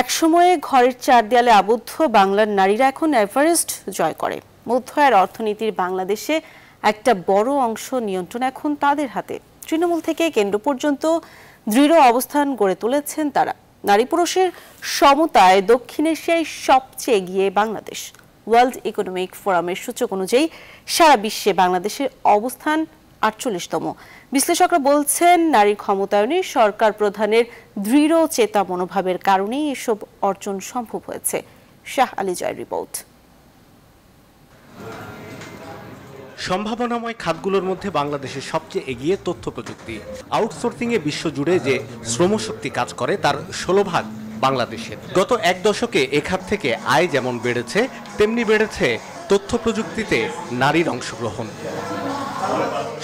একসময়ে ঘরের চার দেয়ালে আবদ্ধ বাংলার নারীরা এখন এভারেস্ট জয় করে। মধ্য আয়ের অর্থনীতির বাংলাদেশে একটা বড় অংশ নিয়ন্ত্রণ এখন তাদের হাতে। তৃণমূল থেকে কেন্দ্র পর্যন্ত দৃঢ় অবস্থান গড়ে তুলেছেন তারা। নারী পুরুষের সমতায় দক্ষিণ এশিয়ায় সবচেয়ে এগিয়ে বাংলাদেশ। ওয়ার্ল্ড ইকোনমিক ফোরামের সূচক অনুযায়ী সারা বিশ্বে বাংলাদেশের অবস্থান আটচল্লিশতম। বিশ্লেষকরা বলছেন, নারী ক্ষমতায়নে সরকার প্রধানের দৃঢ় চেতা মনোভাবের কারণেই এসব অর্জন সম্ভব হয়েছে। শাহ আলী জয়ের রিপোর্ট। সম্ভাবনাময় খাতগুলোর মধ্যে বাংলাদেশের সবচেয়ে এগিয়ে তথ্য প্রযুক্তি। আউটসোর্সিংয়ে বিশ্বজুড়ে যে শ্রমশক্তি কাজ করে, তার ষোলো ভাগ বাংলাদেশের। গত এক দশকে এ খাত থেকে আয় যেমন বেড়েছে, তেমনি বেড়েছে তথ্য প্রযুক্তিতে নারীর অংশগ্রহণ।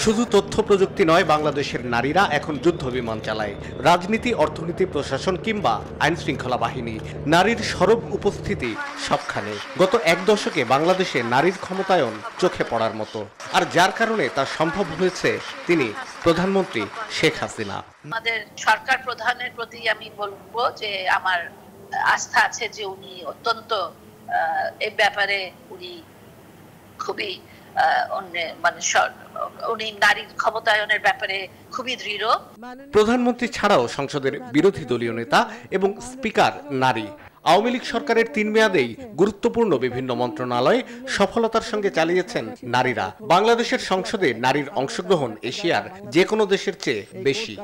শুধু তথ্য প্রযুক্তি নয়, বাংলাদেশের নারীরা এখন যুদ্ধ বিমান চালায়। রাজনীতি, অর্থনীতি, প্রশাসন কিংবা আইন শৃঙ্খলা বাহিনী, নারীর সরব উপস্থিতি সবখানে। গত এক দশকে বাংলাদেশে নারীর ক্ষমতায়ন চোখে পড়ার মতো। আর যার কারণে তা সম্ভব হয়েছে তিনি প্রধানমন্ত্রী শেখ হাসিনা। আমাদের সরকার প্রধানের প্রতি আমি বলব যে, আমার আস্থা আছে যে উনি অত্যন্ত এই ব্যাপারে উনি খুবই মানে উনি নারীর ক্ষমতায়নের ব্যাপারে খুবই দৃঢ়। প্রধানমন্ত্রী ছাড়াও সংসদের বিরোধী দলীয় নেতা এবং স্পিকার নারী। আওয়ামী লীগ সরকারের তিন মেয়াদেই গুরুত্বপূর্ণ বিভিন্ন মন্ত্রণালয় সফলতার সঙ্গে চালিয়েছেন নারীরা। বাংলাদেশের সংসদে নারীর অংশগ্রহণ এশিয়ার যে কোনো দেশের চেয়ে বেশি।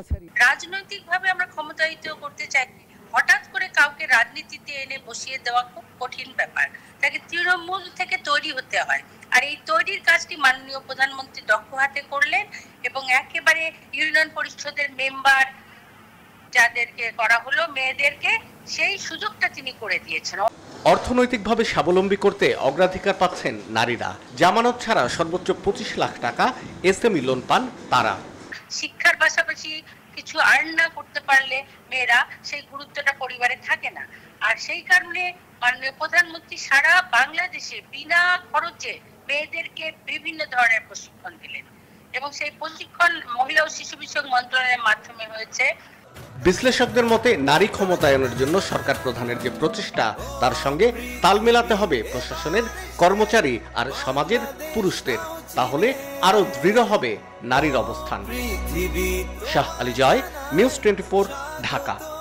রাজনৈতিকভাবে আমরা ক্ষমতায়িত করতে চাই। হঠাৎ করে কাউকে রাজনীতিতে এনে বসিয়ে দেওয়া খুব কঠিন ব্যাপার। তাকে তৃণমূল থেকে তৈরি হতে হয়। আর এই তৈরির কাজটি মাননীয় প্রধানমন্ত্রী দক্ষ হাতে করলেন এবং একেবারে ইউনিয়ন পরিষদের মেম্বার যাদেরকে করা হলো মেয়েদেরকে সেই সুযোগটা তিনি করে দিয়েছেন। অর্থনৈতিকভাবে স্বাবলম্বী করতে অগ্রাধিকার পাচ্ছেন নারীরা। জামানত ছাড়া সর্বোচ্চ পঁচিশ লাখ টাকা এসএমই লোন পান তারা। শিক্ষার পাশাপাশি কিছু আর্ন না করতে পারলে মেয়েরা সেই গুরুত্বটা পরিবারে থাকে না। আর সেই কারণে মাননীয় প্রধানমন্ত্রী সারা বাংলাদেশে বিনা খরচে মেয়েদেরকে বিভিন্ন ধরনের প্রশিক্ষণ দিলেন। এবং সেই প্রশিক্ষণ মহিলা ও শিশু বিষয়ক মন্ত্রণালয়ের মাধ্যমে হয়েছে। বিশ্লেষকদের মতে, নারী ক্ষমতায়নের জন্য সরকার প্রধানের যে প্রচেষ্টা, তার সঙ্গে তাল মেলাতে হবে প্রশাসনের কর্মচারী আর সমাজের পুরুষদের। তাহলে আরও দৃঢ় হবে নারীর অবস্থান। Shah Ali Joy, news twenty Dhaka.